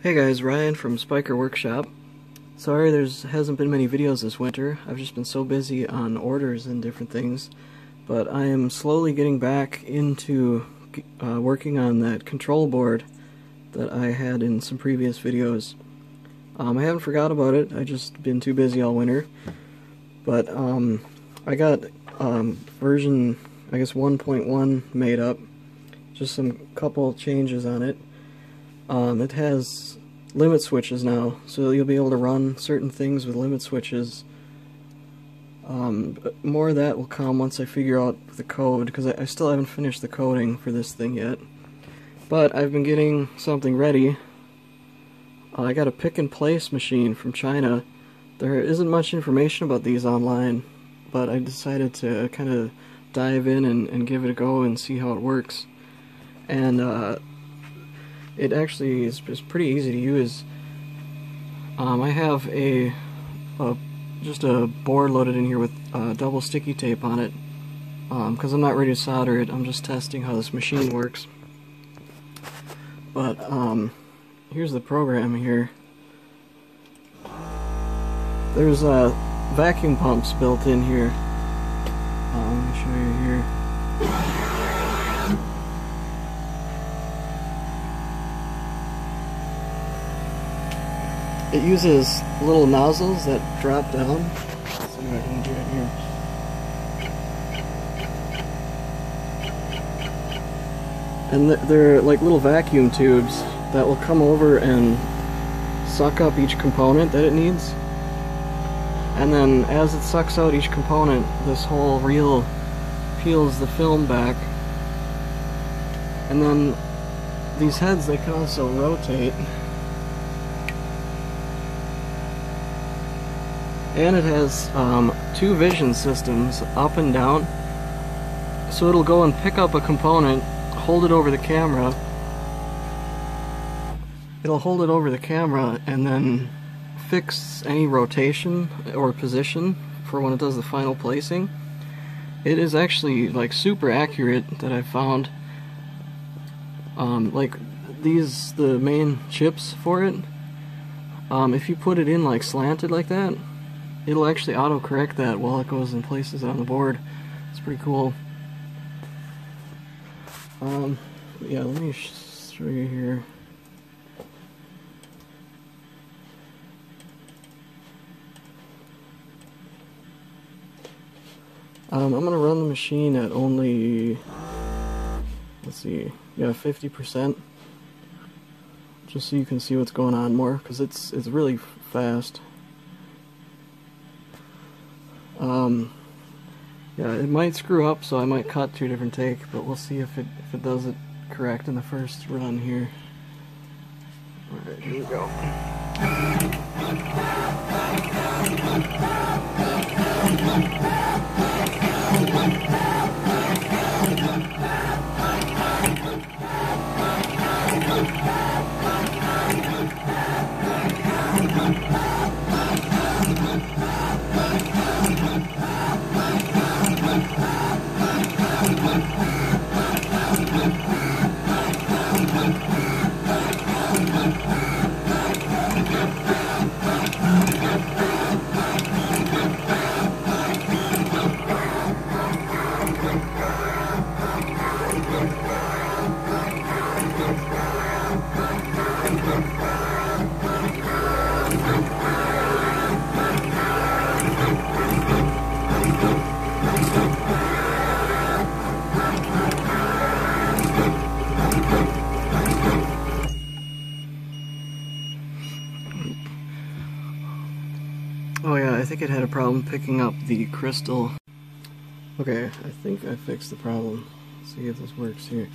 Hey guys, Ryan from Spyker Workshop. Sorry there's hasn't been many videos this winter. I've just been so busy on orders and different things. But I am slowly getting back into uh, working on that control board that I had in some previous videos. Um, I haven't forgot about it, I just been too busy all winter. But um, I got um, version, I guess 1.1 made up. Just some couple changes on it. Um, it has limit switches now, so you'll be able to run certain things with limit switches. Um, more of that will come once I figure out the code, because I, I, still haven't finished the coding for this thing yet. But I've been getting something ready. Uh, I got a pick and place machine from China. There isn't much information about these online, but I decided to kind of dive in and, and, give it a go and see how it works. And uh, it actually is, is pretty easy to use. Um, I have a, a, just a board loaded in here with uh, double sticky tape on it because um, I'm not ready to solder it. I'm just testing how this machine works. But um, here's the program here. There's uh, vacuum pumps built in here. Uh, let me show you here. It uses little nozzles that drop down. Let's see what I can do it here. And they're like little vacuum tubes that will come over and suck up each component that it needs. And then as it sucks out each component, this whole reel peels the film back. And then these heads, they can also rotate. And it has um, two vision systems up and down. So it'll go and pick up a component hold it over the camera. It'll hold it over the camera and then fix any rotation or position for when it does the final placing. It is actually like super accurate that I found. Um, like these the main chips for it um, if you put it in like slanted like that it'll actually auto-correct that while it goes and places on the board. It's pretty cool. Um, yeah, let me show you here. Um, I'm gonna run the machine at only, let's see, yeah, 50%, just so you can see what's going on more, because it's it's really fast. Um, yeah, it might screw up, so I might cut two different take, but we'll see if it if it does it correct in the first run here. Alright, here we go. It had a problem picking up the crystal. Okay, I think I fixed the problem. Let's see if this works here.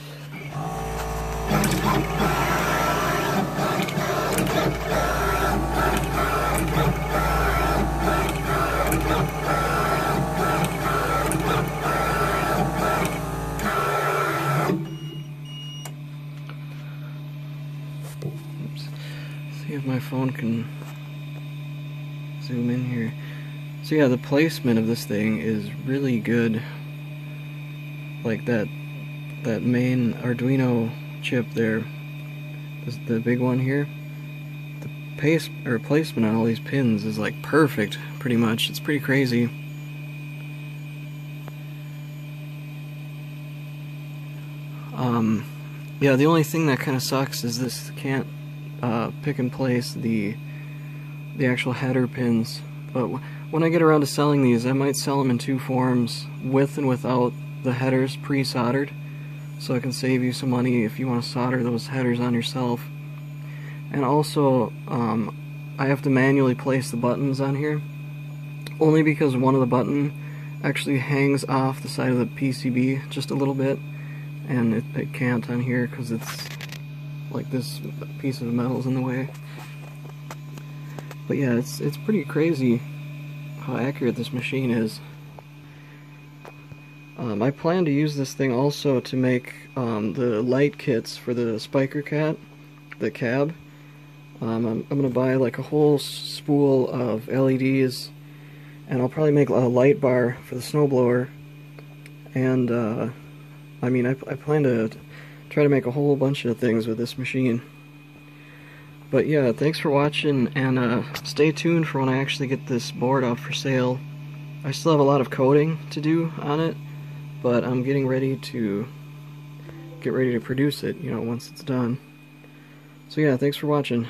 Oops. See if my phone can zoom in here. So yeah, the placement of this thing is really good. Like that, that main Arduino chip there, the big one here, the pace or placement on all these pins is like perfect, pretty much. It's pretty crazy. Um, yeah, the only thing that kind of sucks is this can't uh, pick and place the the actual header pins. But when I get around to selling these, I might sell them in two forms, with and without the headers pre-soldered, so I can save you some money if you want to solder those headers on yourself. And also, um, I have to manually place the buttons on here, only because one of the button actually hangs off the side of the PCB just a little bit, and it, it can't on here because it's like this piece of metal is in the way. But yeah, it's it's pretty crazy how accurate this machine is. Um, I plan to use this thing also to make um, the light kits for the Spyker KAT, the cab. Um, I'm, I'm going to buy like a whole spool of LEDs, and I'll probably make a light bar for the snowblower. And, uh, I mean, I, I plan to try to make a whole bunch of things with this machine. But yeah, thanks for watching, and uh, stay tuned for when I actually get this board out for sale. I still have a lot of coding to do on it, but I'm getting ready to get ready to produce it, you know, once it's done. So yeah, thanks for watching.